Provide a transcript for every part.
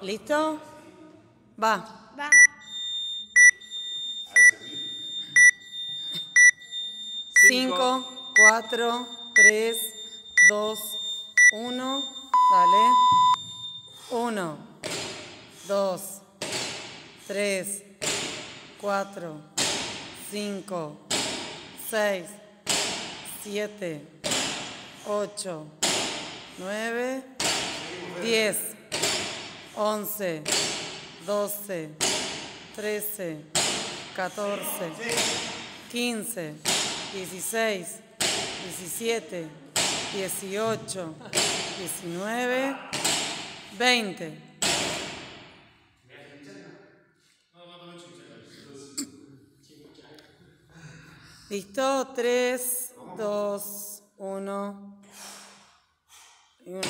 ¿Listo? Va. Va. Cinco, cuatro, tres, dos, uno. Dale. Uno, dos, tres, cuatro, cinco, seis, siete, ocho, nueve, diez, once, doce, trece, catorce, quince, dieciséis, diecisiete, dieciocho, diecinueve, veinte. ¿Listo? Tres, dos, uno. Y.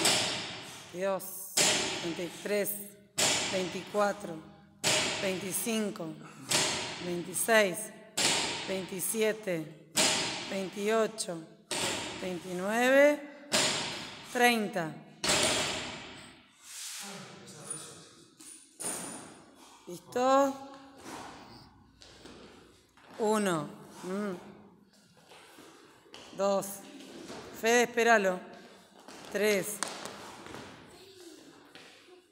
Veintitrés. Veinticuatro. Veinticinco. Veintiséis. Veintisiete. Veintiocho. Veintinueve. Treinta. ¿Listo? Uno. Mm. Dos. Fede, espéralo. Tres.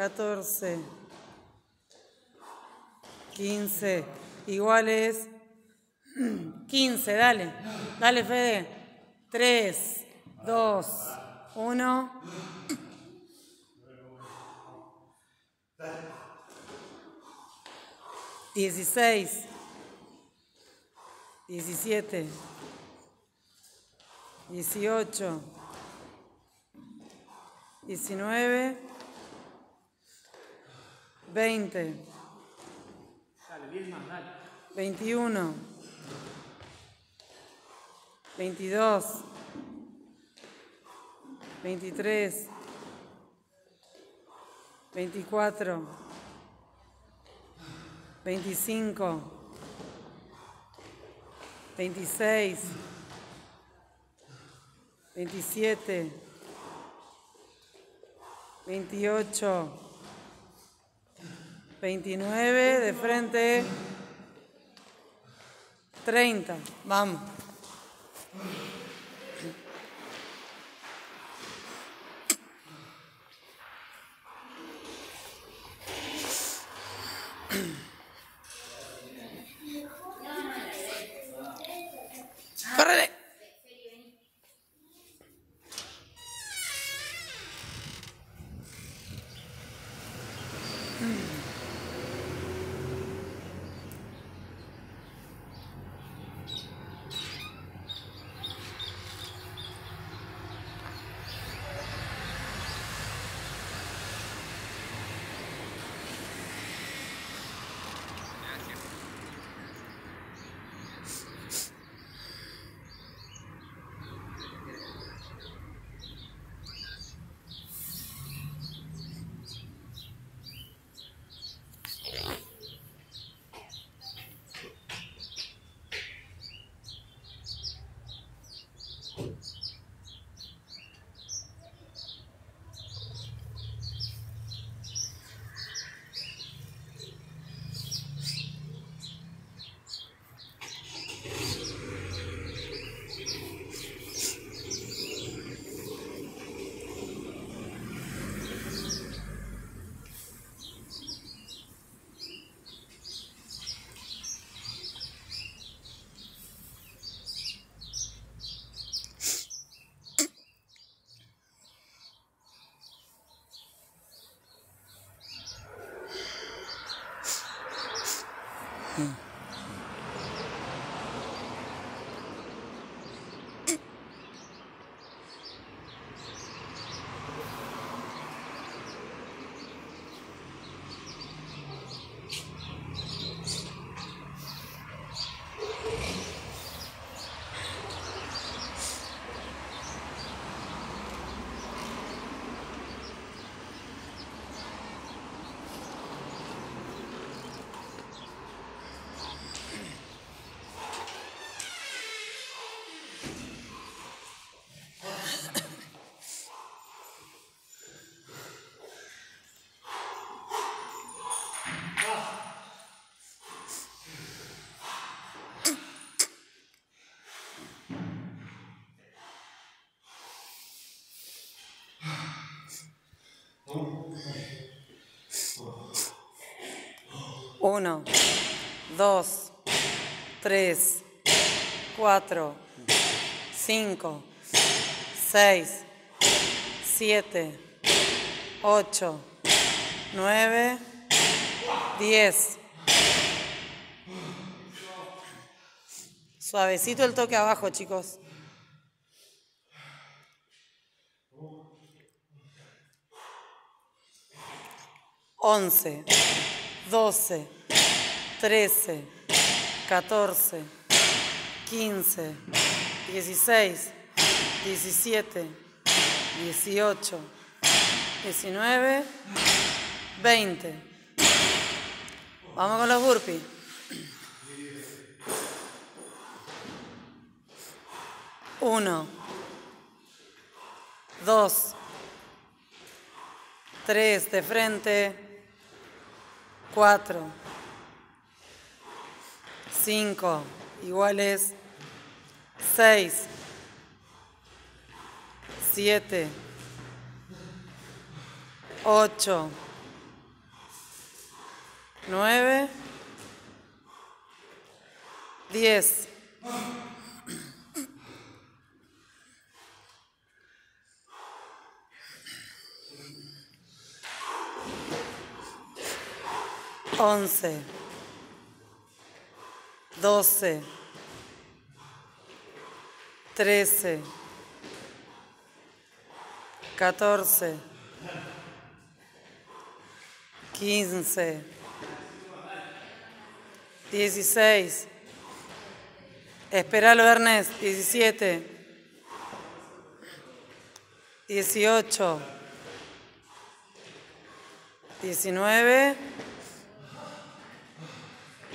Trece. Catorce. Quince. Iguales. Quince, dale. Dale, Fede. Tres, dos, uno. Dieciséis. Diecisiete. Dieciocho. Diecinueve. Veinte. Veintiuno. Veintidós. Veintitrés. Veinticuatro. Veinticinco. Veintiséis. Veintisiete. Veintiocho. Veintinueve. De frente. Treinta. Vamos. Uno, dos, tres, cuatro, cinco, seis, siete, ocho, nueve, diez. Suavecito el toque abajo, chicos. Once, doce, trece, catorce, quince, dieciséis, diecisiete, dieciocho, diecinueve, veinte. Vamos con los burpees. Uno, dos, tres de frente, cuatro, cinco, iguales, seis, siete, ocho, nueve, diez. Once, doce, trece, catorce, quince, dieciséis, esperalo Ernest, diecisiete, dieciocho, diecinueve,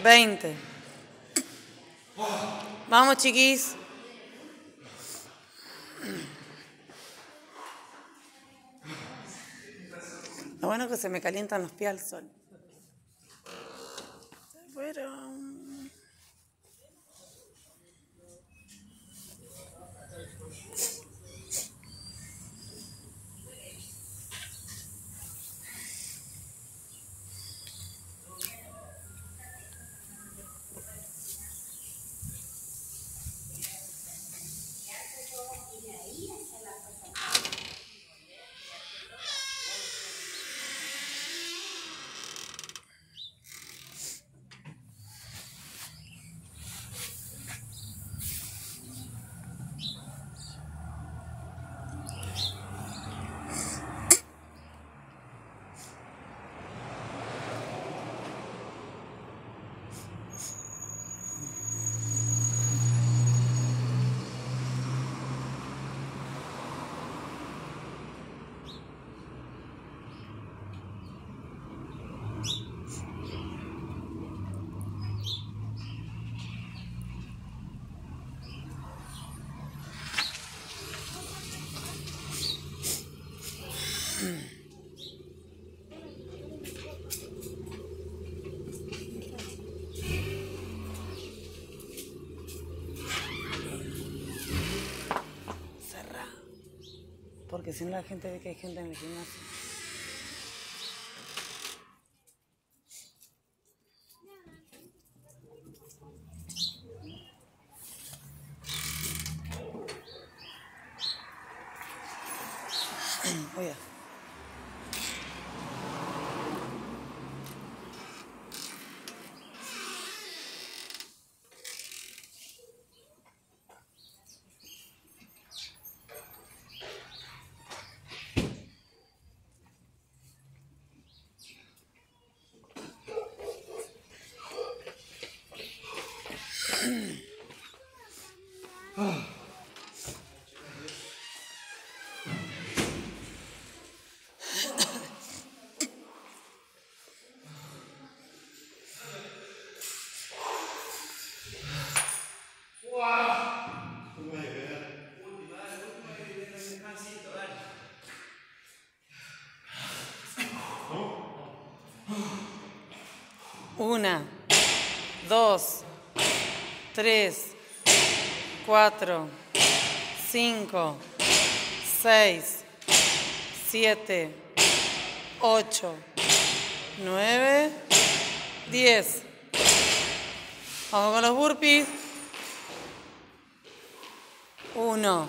20. Vamos, chiquis. Lo bueno es que se me calientan los pies al sol. Cerra. Porque si la gente ve que hay gente en el gimnasio. Una, dos, tres, cuatro, cinco, seis, siete, 8, 9, 10. Vamos con los burpees. 1,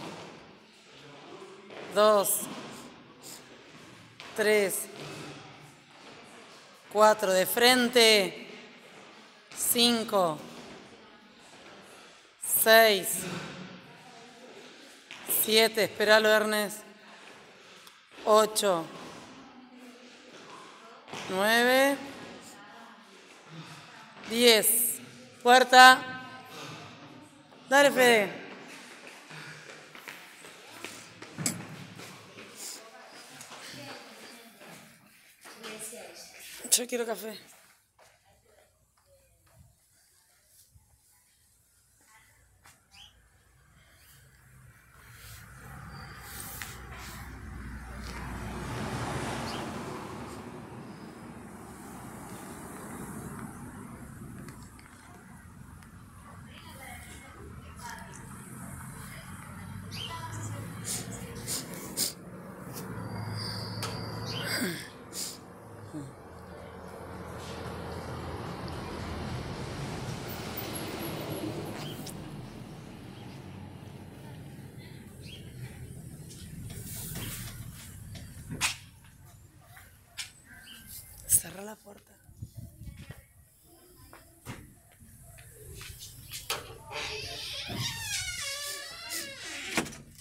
2, 3, 4 de frente, 5, 6, 7, esperalo Ernest, 8, 9, 10. Puerta. Dale, Fede. Yo quiero café. Cerra la puerta.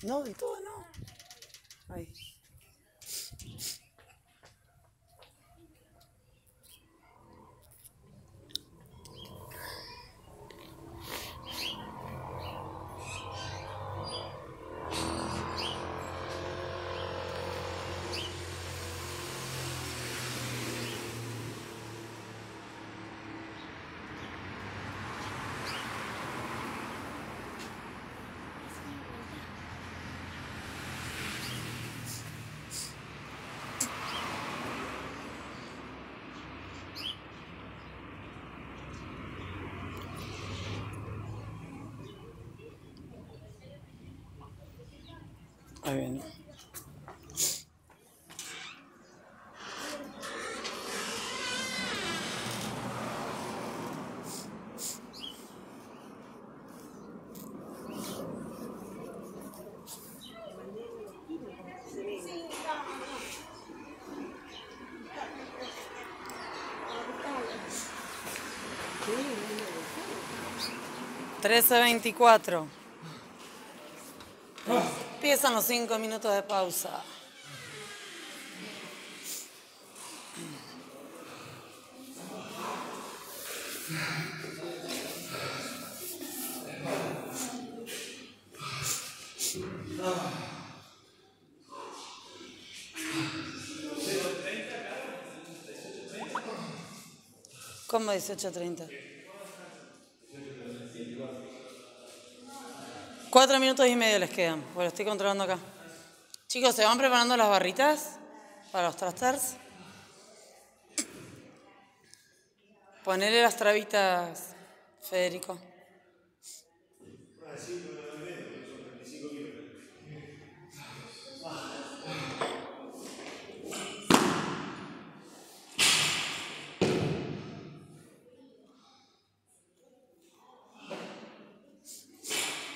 No, de todo no. Ahí. Ahí viene. Trece veinticuatro. Empiezan los cinco minutos de pausa. ¿Cómo 18.30? Cuatro minutos y medio les quedan, bueno, estoy controlando acá. Chicos, ¿se van preparando las barritas para los trasters? Ponele las trabitas, Federico.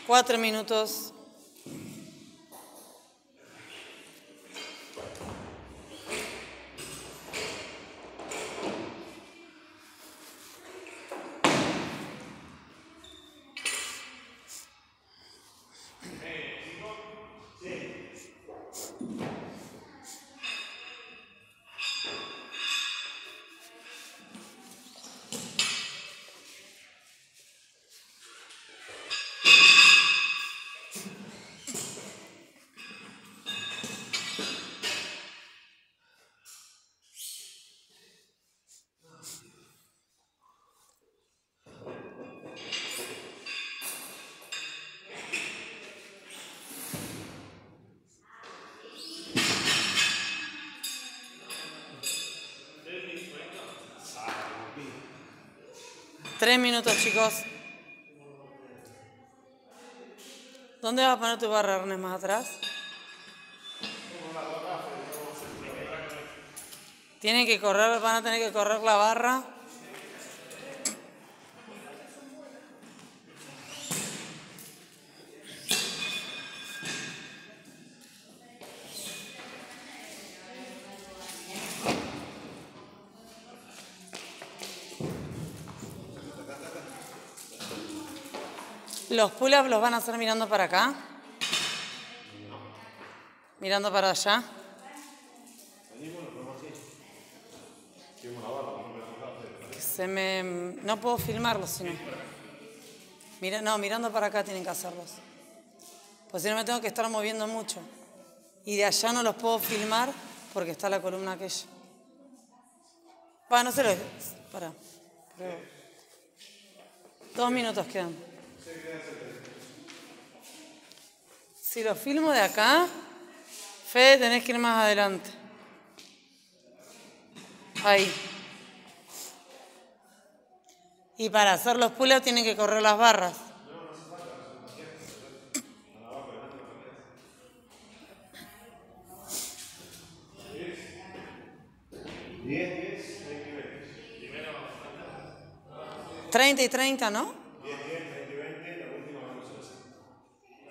Cuatro minutos. Tres minutos, chicos. ¿Dónde vas a poner tu barra, Ernest? ¿Más atrás? Tienen que correr, van a tener que correr la barra. Los pull-ups los van a hacer mirando para acá. Mirando para allá. Se me... No puedo filmarlos, sino... Mira, no, mirando para acá tienen que hacerlos. Pues si no me tengo que estar moviendo mucho. Y de allá no los puedo filmar porque está la columna aquella. Bueno, no se lo... Para. Dos minutos quedan. Si lo filmo de acá, Fede, tenés que ir más adelante. Ahí. Y para hacer los pull tienen que correr las barras. Treinta y treinta, ¿no?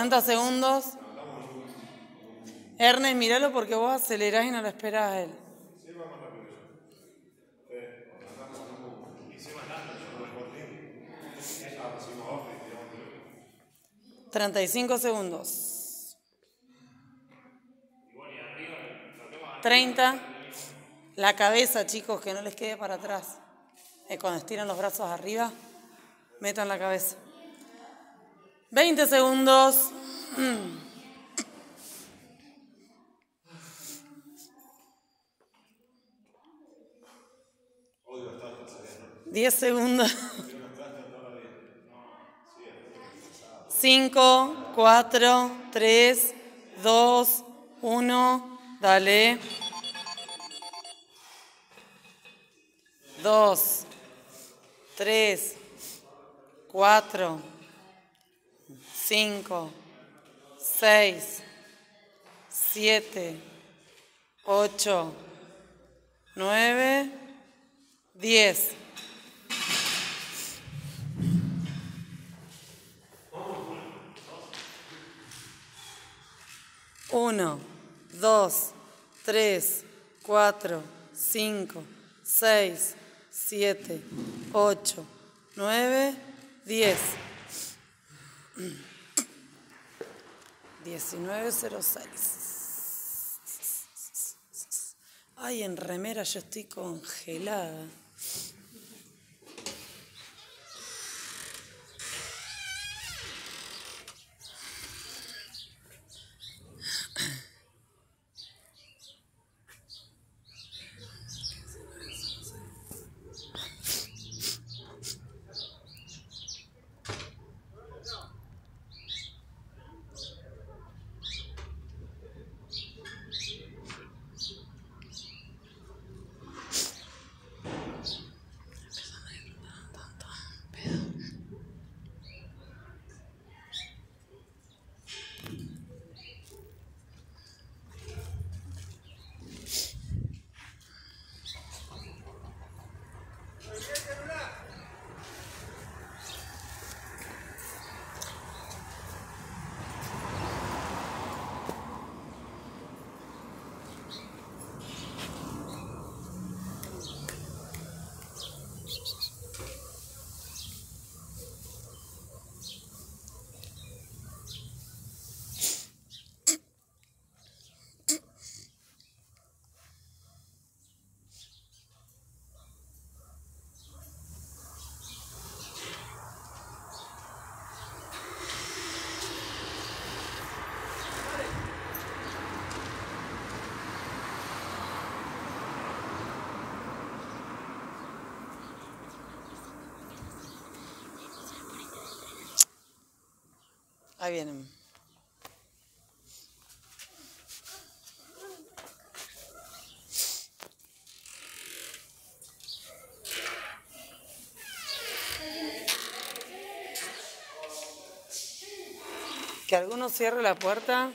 50 segundos. Ernest, míralo porque vos acelerás y no lo esperás a él. Treinta y cinco segundos. Treinta. La cabeza, chicos, que no les quede para atrás. Eh, cuando estiran los brazos arriba, metan la cabeza. 20 segundos. 10 segundos. 5, 4, 3, 2, 1. Dale. 2, 3, 4, 5, 6, 7, 8, 9, 10. Uno, dos, tres, cuatro, cinco, seis, siete, ocho, nueve, diez. 19.06. Ay, en remera yo estoy congelada. Ahí vienen. Que alguno cierre la puerta.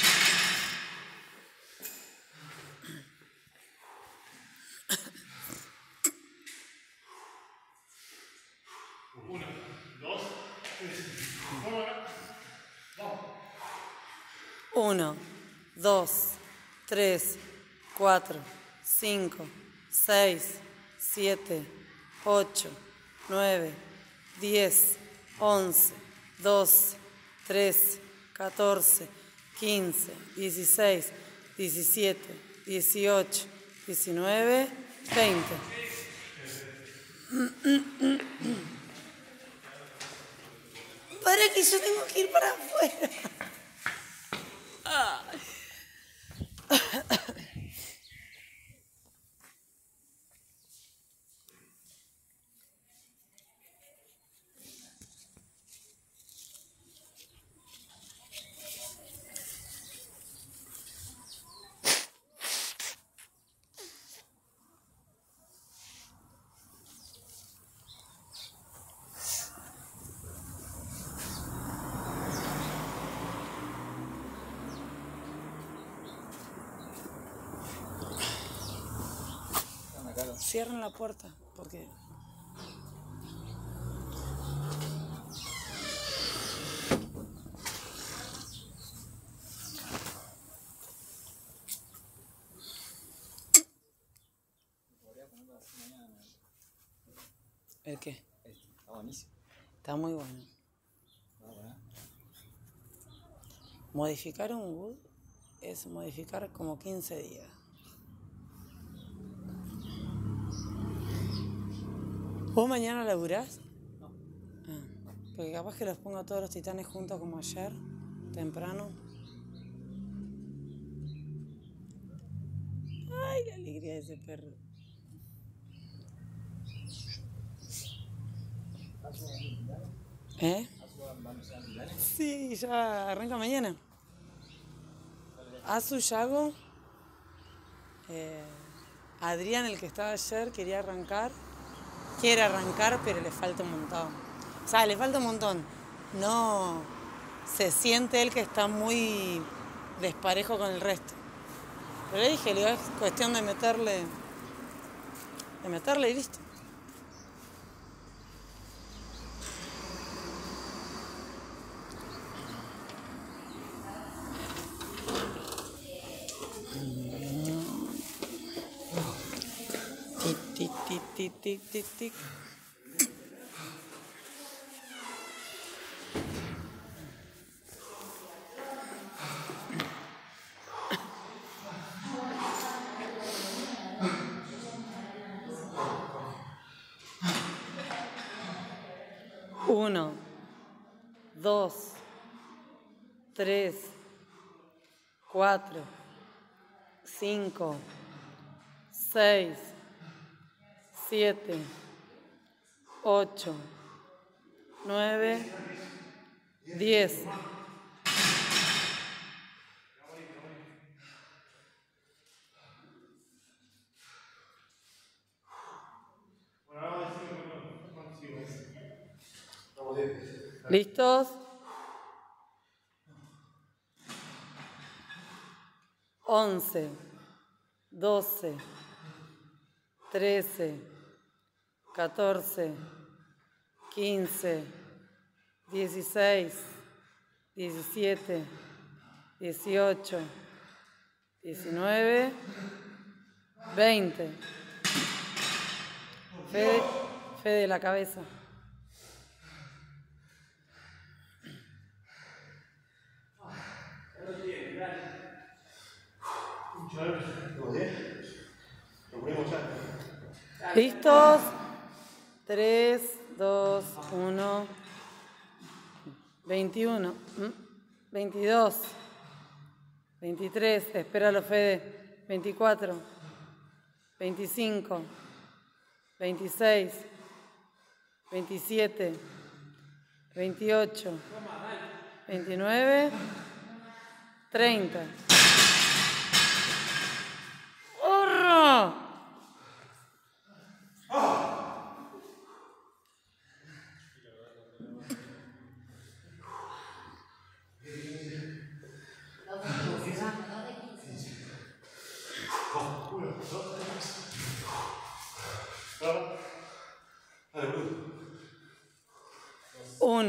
3, 4, 5, 6, 7, 8, 9, 10, 11, 12, 13, 14, 15, 16, 17, 18, 19, 20. Para que yo tengo que ir para afuera. Cierren la puerta, porque... ¿El qué? Está buenísimo. Está muy bueno. Modificar un wood es modificar como 15 días. ¿Vos mañana laburás? No. Ah, porque capaz que los pongo todos los titanes juntos como ayer, temprano. Ay, la alegría de ese perro. ¿Eh? Sí, ya arranca mañana. Azu Yago. eh, Adrián, el que estaba ayer, quería arrancar. Quiere arrancar, pero le falta un montón. O sea, le falta un montón. No se siente él que está muy desparejo con el resto. Pero le dije, le digo, es cuestión de meterle. De meterle y listo. Tic, tic, tic, tic, tic. Uno, dos, tres, cuatro, cinco, seis, siete, ocho, nueve, diez. ¿Listos? Once, doce, trece catorce, quince, dieciséis, diecisiete, dieciocho, diecinueve, veinte. Fede, Fede la cabeza. ¿Listos? 3, 2, 1, 21, 22, 23, espéralo Fede, 24, 25, 26, 27, 28, 29, 30.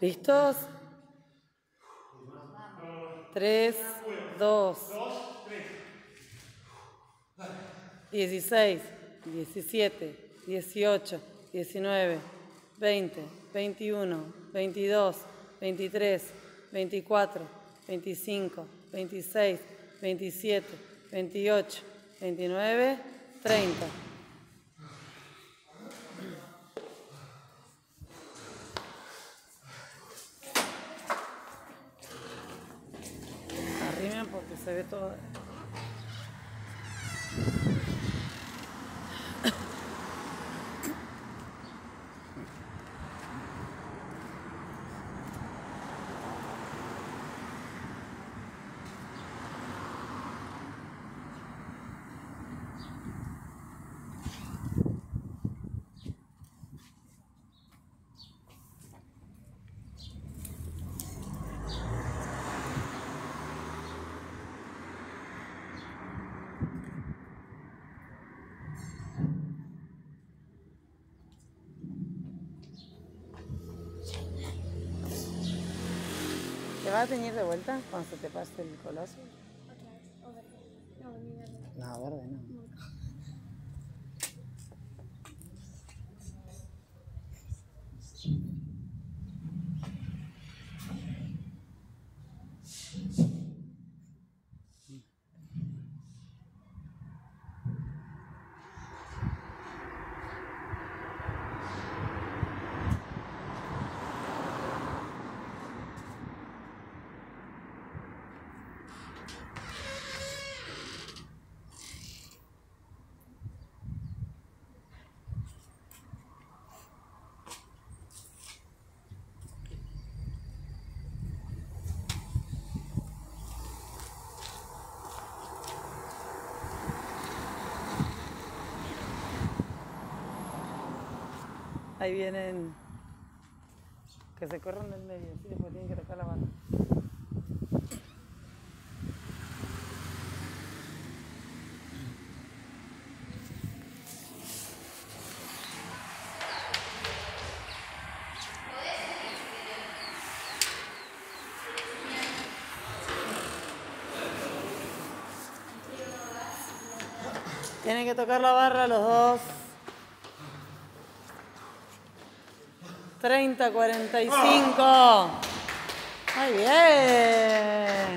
¿Listos? Tres, dos, dieciséis, diecisiete, dieciocho, diecinueve, veinte, veintiuno, veintidós, veintitrés, veinticuatro, veinticinco, veintiséis, veintisiete, veintiocho, veintinueve, treinta. Arrimen porque se ve todo. ¿Te vas a teñir de vuelta cuando se te pase el coloso? Ahí vienen que se corran del medio, sí, después tienen que tocar la banda. Tienen que tocar la barra los dos. 30, 45. Muy bien.